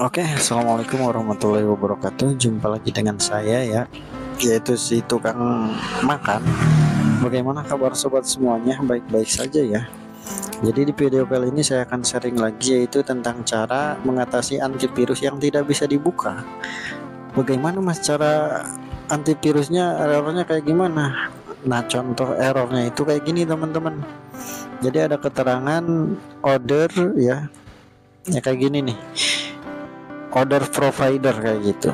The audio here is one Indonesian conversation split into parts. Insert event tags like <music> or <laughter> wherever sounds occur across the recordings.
Oke, assalamualaikum warahmatullahi wabarakatuh. Jumpa lagi dengan saya ya, yaitu si tukang makan. Bagaimana kabar sobat semuanya? Baik-baik saja ya. Jadi di video kali ini saya akan sharing lagi yaitu tentang cara mengatasi antivirus yang tidak bisa dibuka. Bagaimana mas cara antivirusnya errornya kayak gimana? Nah contoh errornya itu kayak gini teman-teman. Jadi ada keterangan order ya, ya kayak gini nih order provider kayak gitu.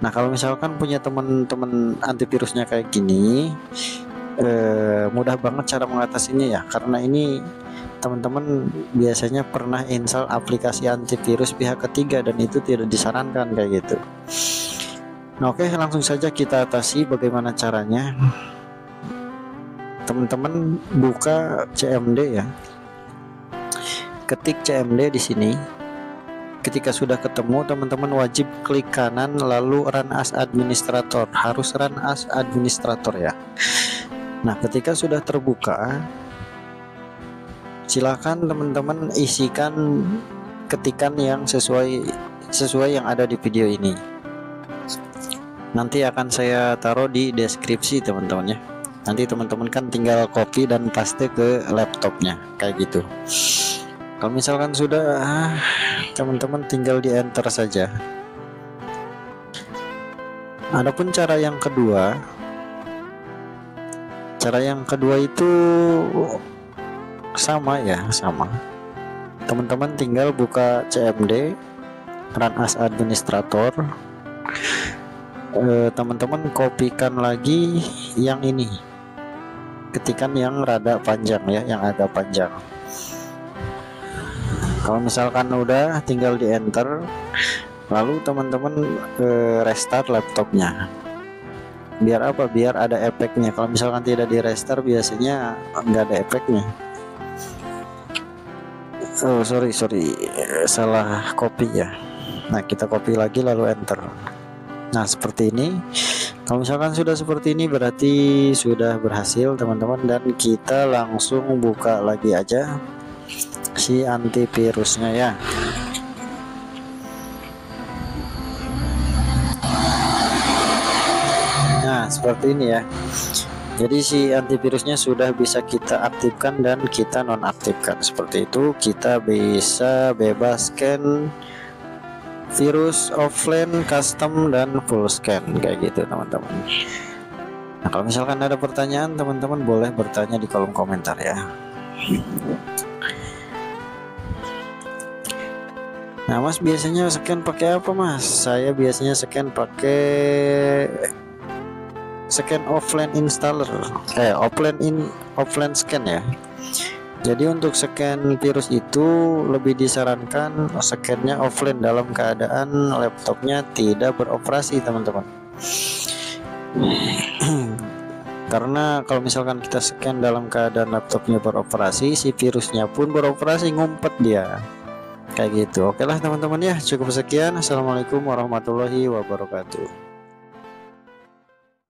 Nah kalau misalkan punya teman-teman antivirusnya kayak gini eh, mudah banget cara mengatasinya ya. Karena ini teman-teman biasanya pernah install aplikasi antivirus pihak ketiga dan itu tidak disarankan kayak gitu. Nah oke langsung saja kita atasi bagaimana caranya teman-teman buka CMD ya. Ketik CMD di sini ketika sudah ketemu teman-teman wajib klik kanan lalu run as administrator. Harus run as administrator ya. Nah ketika sudah terbuka silakan teman-teman isikan ketikan yang sesuai sesuai yang ada di video ini. Nanti akan saya taruh di deskripsi teman-teman ya. Nanti teman-teman kan tinggal copy dan paste ke laptopnya kayak gitu kalau misalkan sudah teman-teman tinggal di enter saja. Adapun cara yang kedua cara yang kedua itu sama ya sama. Teman-teman tinggal buka CMD run as administrator. Eh, teman-teman kopikan lagi yang ini. Ketikan yang rada panjang ya yang agak panjang kalau misalkan udah tinggal di enter lalu teman-teman ke restart laptopnya. Biar apa? Biar ada efeknya. Kalau misalkan tidak di restart biasanya nggak ada efeknya. Oh sorry sorry. Salah copy ya. Nah kita copy lagi lalu enter. Nah seperti ini. Kalau misalkan sudah seperti ini berarti sudah berhasil teman-teman. Dan kita langsung buka lagi aja si antivirusnya ya. Nah seperti ini ya. Jadi si antivirusnya sudah bisa kita aktifkan dan kita nonaktifkan. Seperti itu kita bisa bebas scan virus offline custom dan full scan. Kayak gitu teman-teman. Nah kalau misalkan ada pertanyaan teman-teman boleh bertanya di kolom komentar ya Nah, Mas biasanya scan pakai apa, Mas? Saya biasanya scan pakai scan offline installer. Eh, offline in offline scan ya. Jadi untuk scan virus itu lebih disarankan scannya offline dalam keadaan laptopnya tidak beroperasi, teman-teman. <clears throat> Karena kalau misalkan kita scan dalam keadaan laptopnya beroperasi, si virusnya pun beroperasi ngumpet dia kayak gitu. Oke lah teman-teman ya. Cukup sekian. Assalamualaikum warahmatullahi wabarakatuh